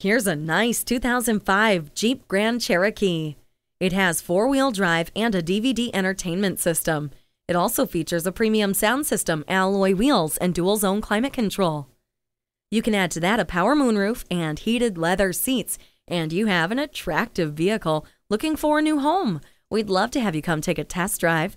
Here's a nice 2005 Jeep Grand Cherokee. It has four wheel drive and a DVD entertainment system. It also features a premium sound system, alloy wheels, and dual zone climate control. You can add to that a power moonroof and heated leather seats, and you have an attractive vehicle looking for a new home. We'd love to have you come take a test drive.